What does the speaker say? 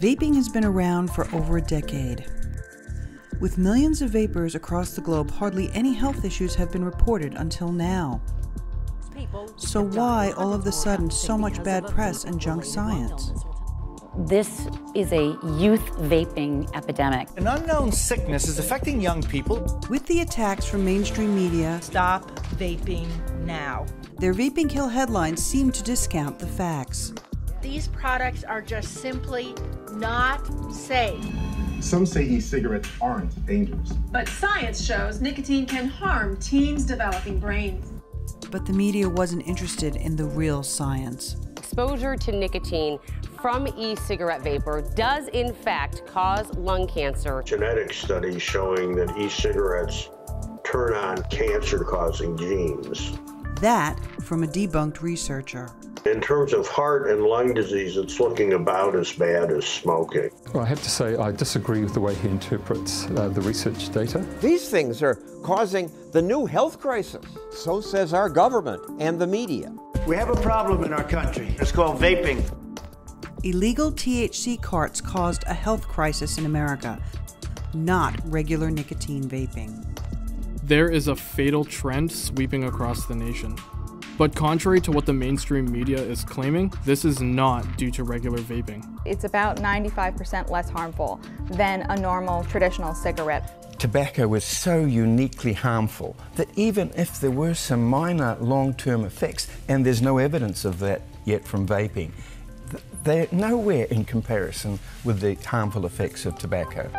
Vaping has been around for over a decade. With millions of vapers across the globe, hardly any health issues have been reported until now. So, why all of a sudden so much bad press and junk science? This is a youth vaping epidemic. An unknown sickness is affecting young people. With the attacks from mainstream media, Stop vaping now. their vaping kill headlines seem to discount the facts. These products are just simply not safe. Some say e-cigarettes aren't dangerous. But science shows nicotine can harm teens' developing brains. But the media wasn't interested in the real science. Exposure to nicotine from e cigarette vapor does, in fact, cause lung cancer. Genetic studies showing that e cigarettes turn on cancer causing genes. That from a debunked researcher. In terms of heart and lung disease, it's looking about as bad as smoking. Well, I have to say, I disagree with the way he interprets uh, the research data. These things are causing the new health crisis. So says our government and the media. We have a problem in our country. It's called vaping. Illegal THC carts caused a health crisis in America, not regular nicotine vaping. There is a fatal trend sweeping across the nation. But contrary to what the mainstream media is claiming, this is not due to regular vaping. It's about 95% less harmful than a normal traditional cigarette. Tobacco is so uniquely harmful that even if there were some minor long term effects, and there's no evidence of that yet from vaping, they're nowhere in comparison with the harmful effects of tobacco.